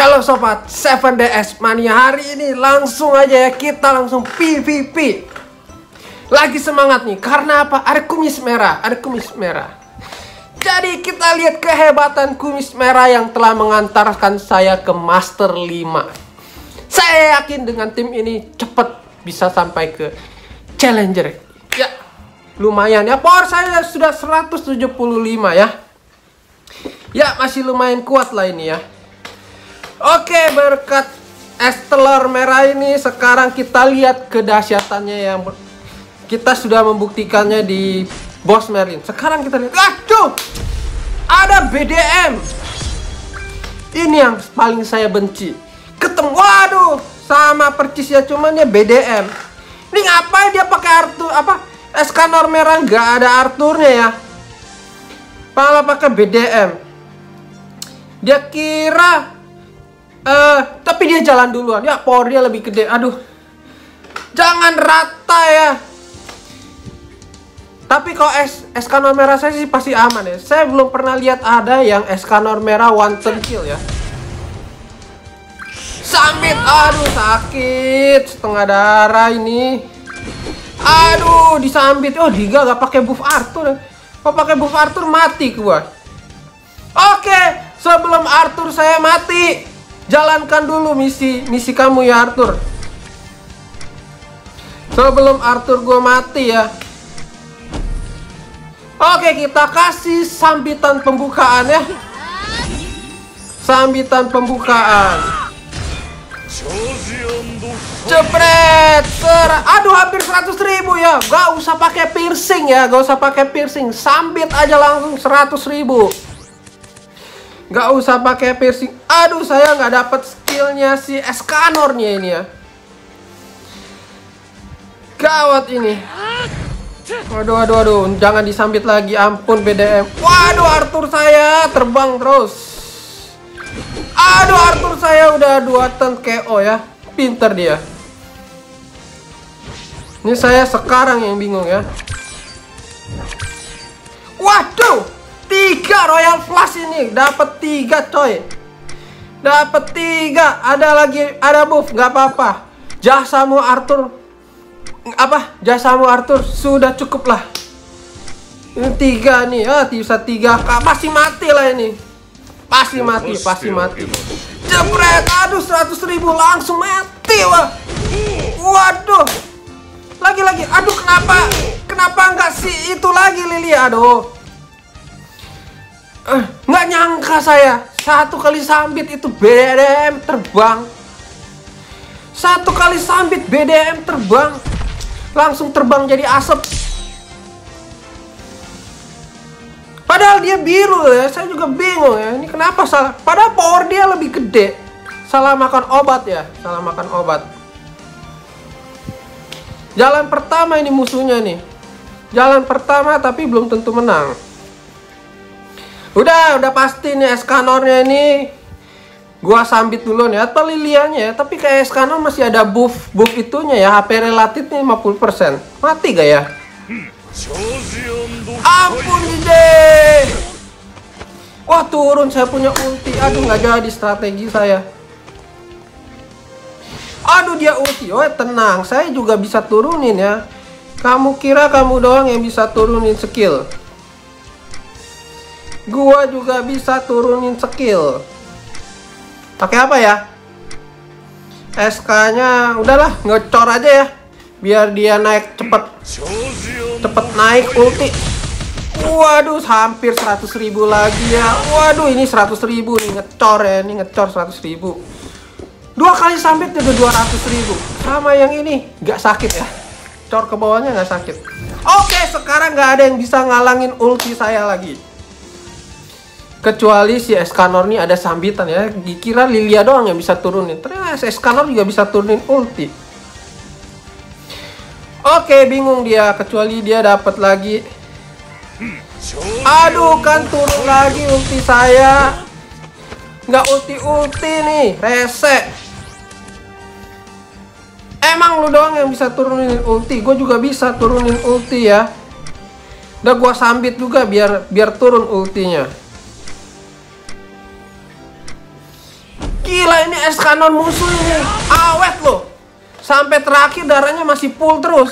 Halo sobat 7DS Mania. Hari ini langsung aja ya kita langsung PVP Lagi semangat nih karena apa? Ada kumis merah ada kumis merah. Jadi kita lihat kehebatan kumis merah yang telah mengantarkan saya ke Master 5 Saya yakin dengan tim ini cepet bisa sampai ke Challenger. Ya lumayan ya. Power saya sudah 175 ya. Ya masih lumayan kuat lah ini ya Oke, berkat es telur merah ini sekarang kita lihat kedahsyatannya ber- kita sudah membuktikannya di Boss Merlin. Sekarang kita lihat, aduh, ada BDM. Ini yang paling saya benci. Ketemu, waduh, sama percis ya, cuman ya BDM. Ini ngapain dia pakai Arthur apa? Eskanor merah nggak ada Arthurnya ya? Malah pakai BDM. Dia kira Eh, tapi dia jalan duluan. Ya, power dia lebih gede. Aduh. Jangan rata ya. Tapi kalau es eskanor merah saya sih pasti aman ya. Saya belum pernah lihat ada yang eskanor merah one turn kill ya. Sambit, aduh sakit, setengah darah ini. Aduh, disambit. Oh, Diga gak pakai buff Arthur. Kalau pakai buff Arthur mati gua. Oke, sebelum Arthur saya mati, jalankan dulu misi misi kamu ya Arthur. Sebelum Arthur gue mati ya. Oke, kita kasih sambitan pembukaan ya. Sambitan pembukaan. Cepret, ter, aduh hampir 100 ribu ya. Gak usah pakai piercing ya, gak usah pakai piercing, sambit aja langsung 100 ribu. Gak usah pakai piercing. Aduh saya nggak dapet skillnya si Escanornya ini ya. Gawat ini. Waduh, waduh, waduh, jangan disambit lagi, ampun BDM. Waduh, Arthur saya terbang terus. Aduh, Arthur saya udah dua turn KO ya. Pinter dia. Ini saya sekarang yang bingung ya. Waduh, tiga Royal Flush ini dapat tiga coy. Dapat tiga. Ada lagi, ada buff, nggak apa-apa. Jasamu Arthur, apa? Jasamu Arthur sudah cukup lah. Ini tiga nih, ah bisa tiga pasti mati lah ini. Pasti mati, pasti mati. Jepret, aduh 100 ribu langsung mati wah. Waduh. Lagi-lagi, aduh kenapa? Kenapa nggak si itu lagi Lili? Aduh. Eh, nggak nyangka saya satu kali sambit itu BDM terbang. Satu kali sambit BDM terbang. Langsung terbang jadi asap. Padahal dia biru ya, saya juga bingung ya. Ini kenapa salah? Padahal power dia lebih gede. Salah makan obat ya, salah makan obat. Jalan pertama ini musuhnya nih. Jalan pertama tapi belum tentu menang. Udah, udah pasti nih Eskanornya ini gua sambit dulu nih atau Lilianya ya. Tapi kayak Eskanor masih ada buff buff itunya ya. HP relatifnya 50%. Mati gak ya? Ampun ide. Wah turun saya punya ulti. Aduh nggak jadi strategi saya. Aduh dia ulti. Oh tenang, saya juga bisa turunin ya. Kamu kira kamu doang yang bisa turunin skill? Gua juga bisa turunin skill. Pakai apa ya? SK-nya udahlah ngecor aja ya. Biar dia naik cepet cepet naik ulti Waduh hampir 100 ribu lagi ya. Waduh ini 100 ribu nih ngecor ya Ini ngecor 100 ribu. Dua kali sambit udah 200 ribu. Sama yang ini nggak sakit ya. Cor ke bawahnya nggak sakit. Oke sekarang nggak ada yang bisa ngalangin ulti saya lagi. Kecuali si Eskanor nih ada sambitan ya. Dikira Lilia doang yang bisa turunin. Ternyata Eskanor juga bisa turunin ulti Oke, bingung dia kecuali dia dapat lagi. Aduh, kan turun lagi ulti saya. Nggak ulti-ulti nih, rese. Emang lu doang yang bisa turunin ulti. Gue juga bisa turunin ulti ya. Udah gue sambit juga biar biar turun ultinya. Gila ini Eskanon musuh ini. Awet loh sampai terakhir darahnya masih full terus.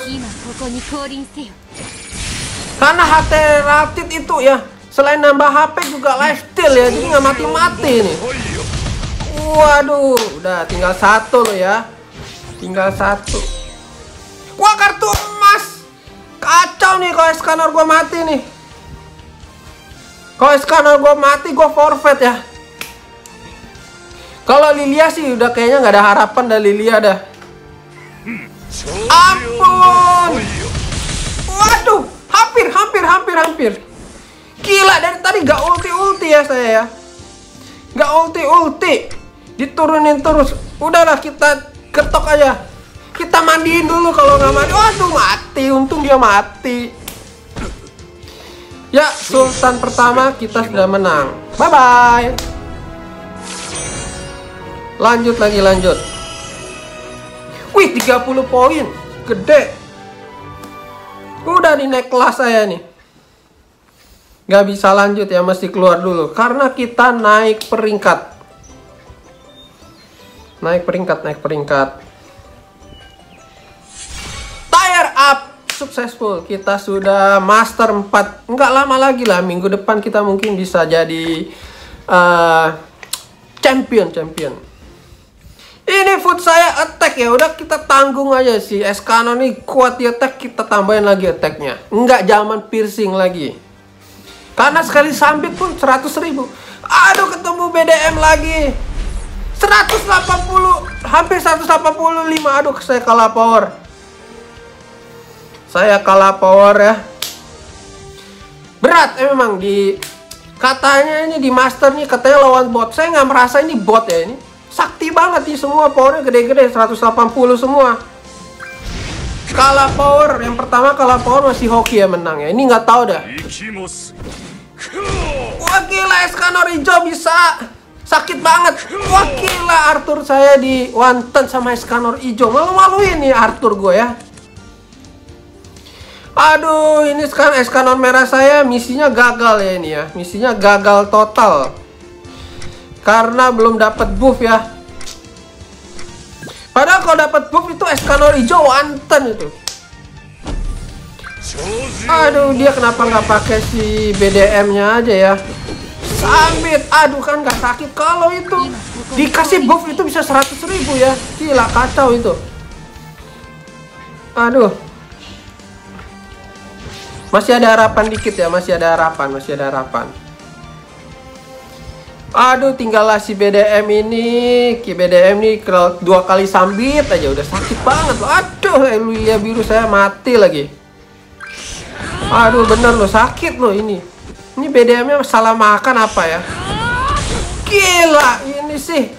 Karena HT Ratit itu ya, selain nambah HP juga lifesteal ya, jadi nggak mati-mati nih. Waduh, udah tinggal satu loh ya, tinggal satu. Wah kartu emas, kacau nih kalau scanner gue mati nih. Kalau scanner gue mati, gue forfeit ya. Kalau Lilia sih udah kayaknya nggak ada harapan dari Lilia dah. Ampun. Waduh, hampir, hampir, hampir, hampir. Gila dari tadi gak ulti-ulti ya saya ya. Nggak ulti-ulti. Diturunin terus. Udahlah kita ketok aja. Kita mandiin dulu kalau nggak mandi. Waduh mati, untung dia mati. Ya, Sultan pertama kita sudah menang. Bye bye. Lanjut lagi lanjut. Wih 30 poin. Gede. Udah di naik kelas saya nih. Gak bisa lanjut ya, mesti keluar dulu. Karena kita naik peringkat. Naik peringkat, naik peringkat. Tire up successful. Kita sudah master 4. Nggak lama lagi lah. Minggu depan kita mungkin bisa jadi eh, champion, champion. Ini food saya attack ya, udah kita tanggung aja sih. Escano nih kuat di attack, kita tambahin lagi attacknya. Enggak zaman piercing lagi. Karena sekali sambit pun 100 ribu. Aduh ketemu BDM lagi. 180, hampir 185. Aduh saya kalah power. Saya kalah power ya. Berat eh, memang di katanya ini di master nih katanya lawan bot. Saya nggak merasa ini bot ya ini sakti banget sih semua powernya gede-gede 180 semua. Kalah power yang pertama kalah power masih hoki ya menang ya. Ini nggak tahu dah. Wah gila Escanor hijau bisa. Sakit banget. Wah Arthur saya di wanton sama Eskanor hijau malu-maluin nih Arthur gue ya. Aduh ini sekarang Escanor merah saya misinya gagal ya ini ya. Misinya gagal total. Karena belum dapat buff ya. Padahal kalau dapat buff itu Escanor hijau wanten itu. Aduh, dia kenapa nggak pakai si BDM-nya aja ya? Sambit, aduh kan nggak sakit kalau itu dikasih buff itu bisa 100 ribu ya. Gila kacau itu. Aduh. Masih ada harapan dikit ya, masih ada harapan, masih ada harapan. Aduh, tinggallah si BDM ini. Ki BDM nih kalau dua kali sambit aja udah sakit banget loh. Aduh, Elulia biru saya mati lagi. Aduh bener loh sakit loh ini Ini BDM-nya salah makan apa ya Gila ini sih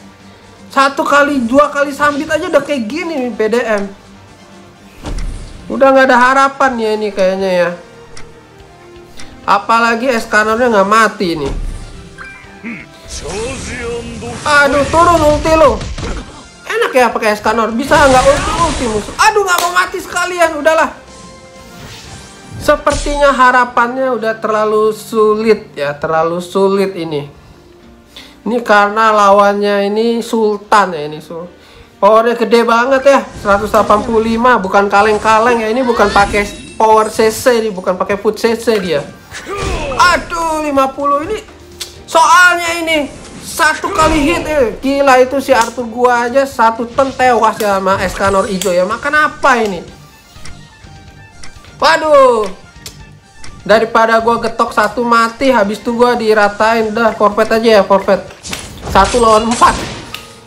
Satu kali dua kali sambit aja udah kayak gini nih BDM Udah nggak ada harapan ya ini kayaknya ya Apalagi Escanornya nggak mati nih Aduh turun ulti lo Enak ya pakai Escanor Bisa nggak ulti ulti musuh Aduh nggak mau mati sekalian udahlah Sepertinya harapannya udah terlalu sulit ya, terlalu sulit ini. Ini karena lawannya ini Sultan ya ini Sul. Powernya gede banget ya, 185 bukan kaleng-kaleng ya. Ini bukan pakai power CC ini, bukan pakai food CC dia. Aduh, 50 ini soalnya ini satu kali hit eh. Gila itu si Arthur gua aja satu ton tewas ya sama Escanor hijau ya. Makan apa ini? Waduh. Daripada gua getok satu mati, habis itu gua diratain. Udah, forfeit aja ya, forfeit. Satu lawan empat.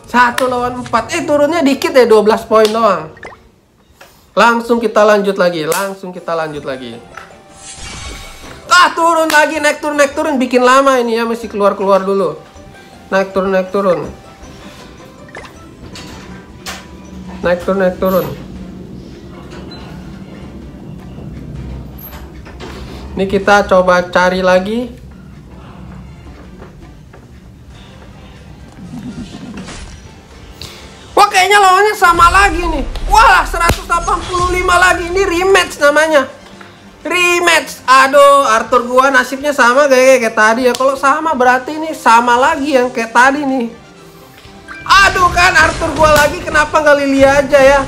Satu lawan empat. Eh, turunnya dikit ya, 12 poin doang. Langsung kita lanjut lagi. Langsung kita lanjut lagi. Ah, turun lagi. Naik turun, naik turun. Bikin lama ini ya. Mesti keluar-keluar dulu. Naik turun, naik turun. Naik turun, naik turun. Ini kita coba cari lagi. Wah kayaknya lawannya sama lagi nih. Wah 185 lagi. Ini rematch namanya. Rematch. Aduh Arthur gua nasibnya sama kayak kayak tadi ya. Kalau sama berarti ini sama lagi yang kayak tadi nih. Aduh kan Arthur gua lagi kenapa nggak Lily aja ya?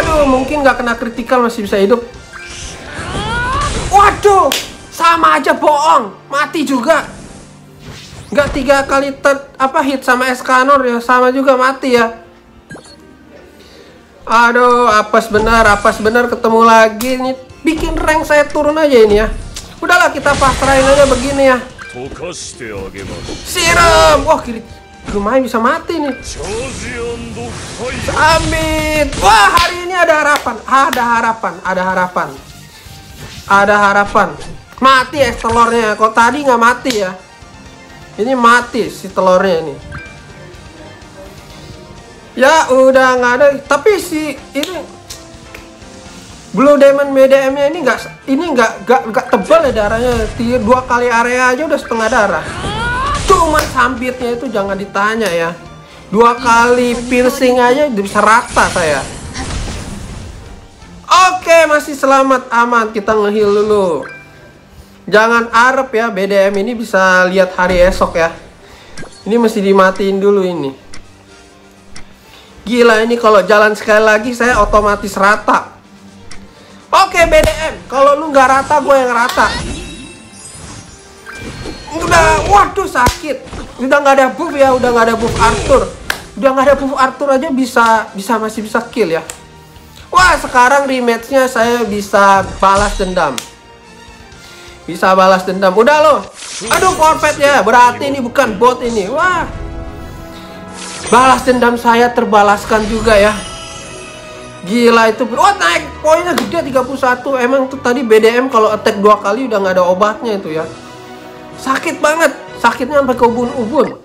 Aduh mungkin nggak kena kritikal masih bisa hidup. Waduh sama aja bohong mati juga. Nggak tiga kali ter apa hit sama Escanor ya sama juga mati ya. Aduh, apa benar, Apa benar ketemu lagi nih. Bikin rank saya turun aja ini ya. Udahlah kita pasrahin aja begini ya. Siram. Wah, kiri. lumayan bisa mati nih. Amin. Wah, hari ini ada harapan. Ada harapan, ada harapan. Ada harapan. Mati ya telurnya. Kok tadi nggak mati ya? Ini mati si telurnya ini. Ya udah nggak ada. Tapi si ini Blue Diamond BDM-nya ini nggak ini nggak nggak tebal ya darahnya. Dua kali area aja udah setengah darah. Cuman sambitnya itu jangan ditanya ya. Dua kali piercing aja bisa rata saya. Oke, masih selamat aman. Kita ngeheal dulu. Jangan arep ya, BDM ini bisa lihat hari esok ya. Ini mesti dimatiin dulu ini. Gila ini kalau jalan sekali lagi saya otomatis rata. Oke BDM, kalau lu nggak rata gue yang rata. Udah, waduh sakit. Udah nggak ada buff ya, udah nggak ada buff Arthur. Udah nggak ada buff Arthur aja bisa bisa masih bisa kill ya. Wah sekarang rematchnya saya bisa balas dendam. Bisa balas dendam. Udah loh. Aduh forfeit ya. Berarti ini bukan bot ini. Wah. Balas dendam saya terbalaskan juga ya. Gila itu. Wah naik poinnya gede 31. Emang tuh tadi BDM kalau attack dua kali udah nggak ada obatnya itu ya. Sakit banget. Sakitnya sampai ke ubun-ubun.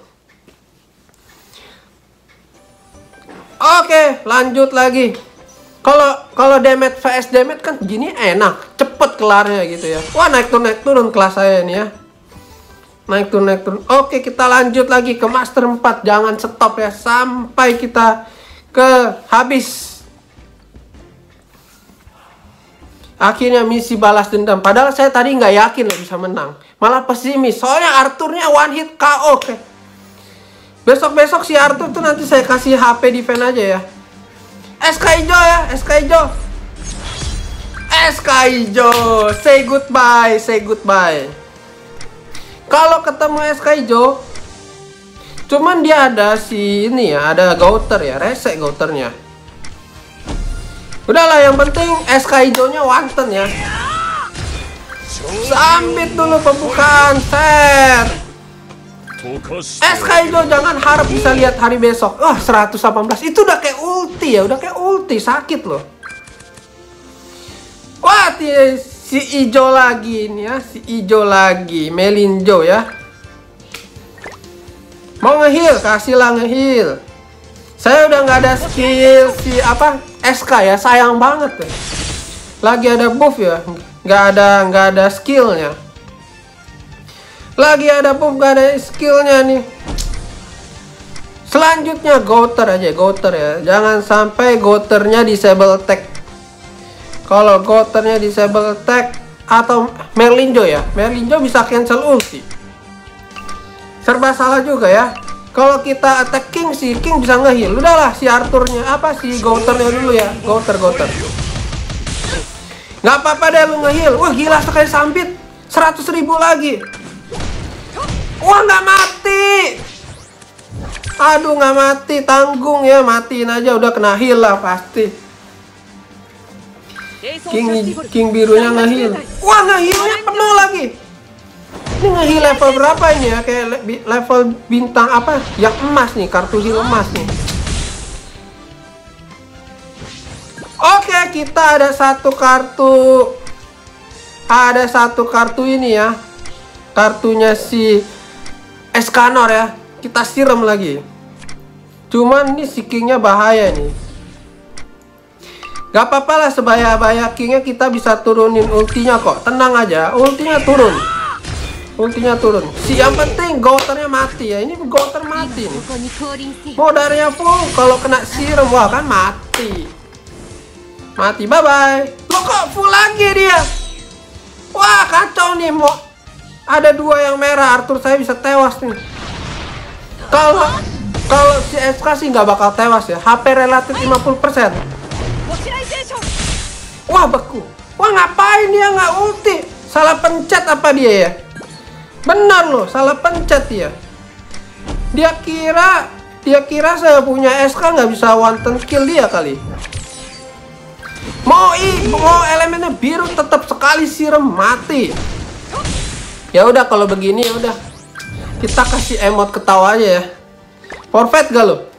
Oke, lanjut lagi. Kalau kalau damage vs damage kan gini enak, cepet kelarnya gitu ya. Wah naik turun naik turun kelas saya ini ya. Naik turun naik turun. Oke kita lanjut lagi ke master 4 Jangan stop ya sampai kita ke habis. Akhirnya misi balas dendam. Padahal saya tadi nggak yakin lah bisa menang. Malah pesimis. Soalnya Arthurnya one hit KO. Oke. Besok-besok si Arthur tuh nanti saya kasih HP defense aja ya. SK hijau ya, SK hijau. SK hijau. Say goodbye, say goodbye. Kalau ketemu SK Jo, cuman dia ada si ini ya, ada gouter ya, resek gouternya. Udahlah, yang penting SK nya wanton ya. Sambit dulu pembukaan set. SK Jo jangan harap bisa lihat hari besok. Wah, oh, 118 itu udah kayak ulti ya, udah kayak ulti sakit loh. Wah, tis si hijau lagi ini ya, si hijau lagi, Melinjo ya. Mau ngeheal, kasihlah ngeheal. Saya udah nggak ada skill si apa SK ya, sayang banget ya. Lagi ada buff ya, nggak ada nggak ada skillnya. Lagi ada buff gak ada skillnya nih. Selanjutnya Gouter aja, Gouter ya. Jangan sampai Gouternya disable tag. Kalau Gouternya disable tag atau Merlinjo ya, Merlinjo bisa cancel ulti. Serba salah juga ya. Kalau kita attack King si King bisa ngeheal. Udahlah si Arthurnya apa si Gouternya dulu ya, Gouter Gouter. Nggak apa-apa deh lu ngeheal. Wah gila sekali sambit. 100 ribu lagi. Wah nggak mati. Aduh nggak mati, tanggung ya matiin aja udah kena heal lah pasti. King King birunya ngeheal. Wah ngehealnya penuh lagi. Ini ngeheal level berapa ini ya? Kayak level bintang apa? Yang emas nih, kartu heal emas nih. Oke, kita ada satu kartu. Ada satu kartu ini ya. Kartunya si Escanor ya. Kita siram lagi. Cuman ini si Kingnya bahaya nih. Gak apa-apa lah sebaya-bayakingnya kita bisa turunin ultinya kok. Tenang aja, ultinya turun. Ultinya turun. Si yang penting goternya mati ya. Ini goter mati nih. Modarnya full. Kalau kena siram, wah kan mati. Mati, bye-bye. Lo kok full lagi dia? Wah, kacau nih. mo ada dua yang merah. Arthur saya bisa tewas nih. Kalau kalau si SK sih nggak bakal tewas ya. HP relatif 50%. Wah beku. Wah ngapain dia nggak ulti? Salah pencet apa dia ya? Benar loh, salah pencet dia. Dia kira dia kira saya punya SK nggak bisa one turn kill dia kali. Mau i, mau elemennya biru tetap sekali siram mati. Ya udah kalau begini ya udah. Kita kasih emot ketawa aja ya. Forfeit gak lo?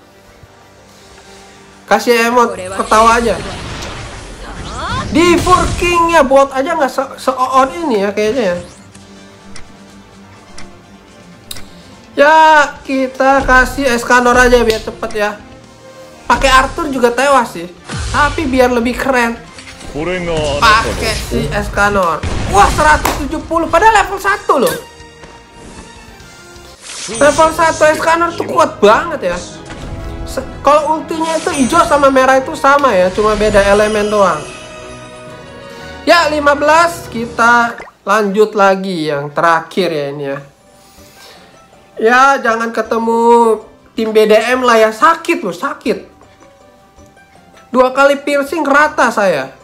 Kasih emot ketawa aja di forkingnya buat aja nggak se, se on ini ya kayaknya ya. Ya kita kasih Escanor aja biar cepet ya. Pakai Arthur juga tewas sih tapi biar lebih keren. Pakai si Escanor wah 170 pada level 1 loh. Level 1 Escanor tuh kuat banget ya. Kalau ultinya itu hijau sama merah itu sama ya cuma beda elemen doang. Ya 15 kita lanjut lagi yang terakhir ya ini ya. Ya jangan ketemu tim BDM lah ya sakit loh sakit. Dua kali piercing rata saya.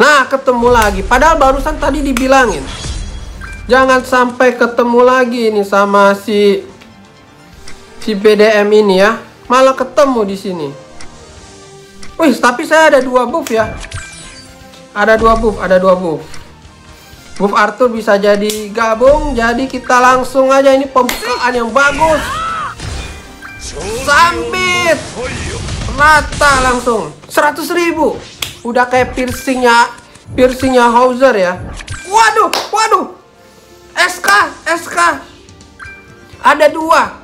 Nah, ketemu lagi. Padahal barusan tadi dibilangin. Jangan sampai ketemu lagi nih sama si si BDM ini ya. Malah ketemu di sini. Wih, tapi saya ada dua buff ya. Ada dua buff, ada dua buff. Buff Arthur bisa jadi gabung, jadi kita langsung aja ini pembukaan yang bagus. Sambit rata langsung 100.000 ribu udah kayak piercingnya piercingnya Hauser ya waduh waduh SK SK ada dua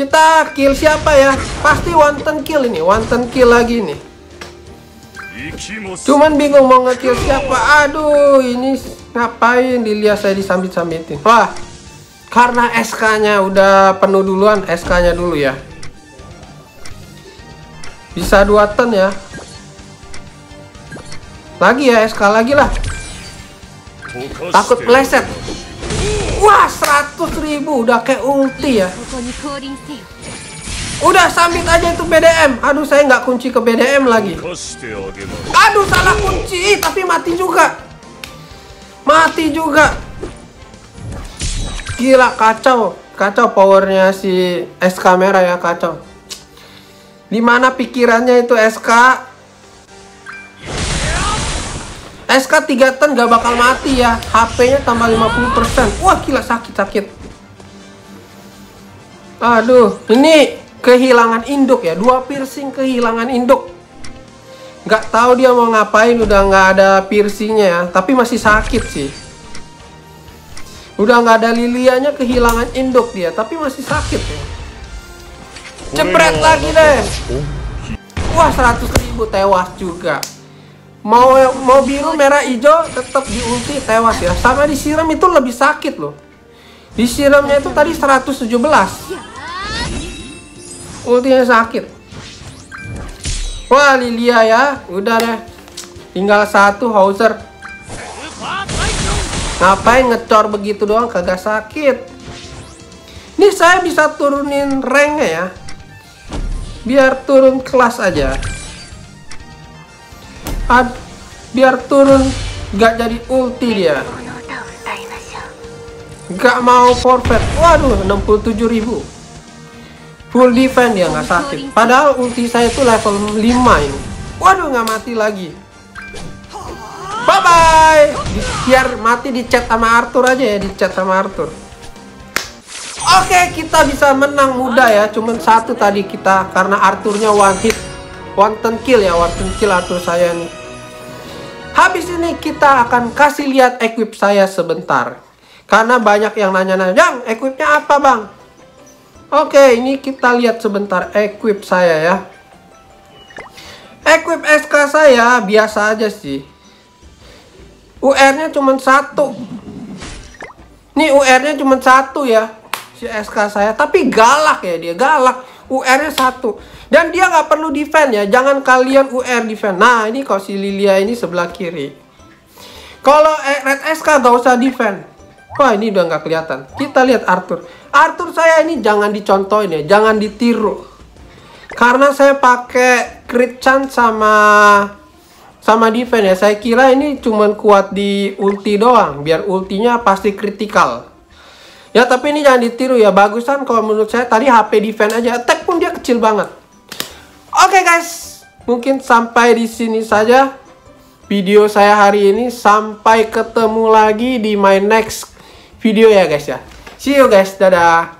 kita kill siapa ya? Pasti wanton kill ini, wanton kill lagi nih. Cuman bingung mau ngekill siapa. Aduh, ini ngapain dilihat saya disambit-sambitin. Wah. Karena SK-nya udah penuh duluan, SK-nya dulu ya. Bisa dua ton ya. Lagi ya SK lagi lah. Takut meleset. Wah, 100 ribu udah kayak ulti ya. Udah sambit aja itu BDM. Aduh, saya nggak kunci ke BDM lagi. Aduh, salah kunci, tapi mati juga. Mati juga. Gila, kacau. Kacau powernya si SK merah ya, kacau. Di mana pikirannya itu SK SK 3 ton gak bakal mati ya. HP nya tambah 50% wah gila sakit sakit. Aduh ini kehilangan induk ya. Dua piercing kehilangan induk. Nggak tahu dia mau ngapain udah nggak ada piercingnya ya. Tapi masih sakit sih. Udah nggak ada lilianya kehilangan induk dia. Tapi masih sakit ya. Jebret lagi deh wah 100 ribu tewas juga mau mau biru merah hijau tetap di ulti tewas ya sama disiram itu lebih sakit loh disiramnya itu tadi 117 ultinya sakit Wah Lilia ya, udah deh. Tinggal satu Hauser. Ngapain ngecor begitu doang kagak sakit. Ini saya bisa turunin ranknya ya. Biar turun kelas aja. Ad, biar turun. Gak jadi ulti dia. Gak mau forfeit. Waduh, 67.000 ribu. Full defense dia nggak sakit. Padahal ulti saya itu level 5 ini. Waduh nggak mati lagi. Bye bye biar mati di chat sama Arthur aja ya di chat sama Arthur. Oke kita bisa menang mudah ya. Cuman satu tadi kita karena Arthurnya one hit. One turn kill ya one turn kill Arthur saya nih habis ini kita akan kasih lihat equip saya sebentar karena banyak yang nanya-nanya Jang equipnya apa bang Oke, ini kita lihat sebentar equip saya ya. Equip SK saya biasa aja sih. UR-nya cuma satu. Nih UR-nya cuma satu ya. Si SK saya, tapi galak ya dia, galak. UR-nya satu. Dan dia nggak perlu defend ya. Jangan kalian UR defend. Nah, ini kok si Lilia ini sebelah kiri. Kalau eh, Red SK gak usah defend. Wah ini udah nggak kelihatan. Kita lihat Arthur. Arthur saya ini jangan dicontohin ya, jangan ditiru. Karena saya pakai crit chance sama sama defense ya. Saya kira ini cuman kuat di ulti doang, biar ultinya pasti kritikal. Ya tapi ini jangan ditiru ya. Bagusan kalau menurut saya tadi HP defense aja. Attack pun dia kecil banget. Oke guys, mungkin sampai di sini saja video saya hari ini. Sampai ketemu lagi di my next video ya guys ya. See you guys, dadah.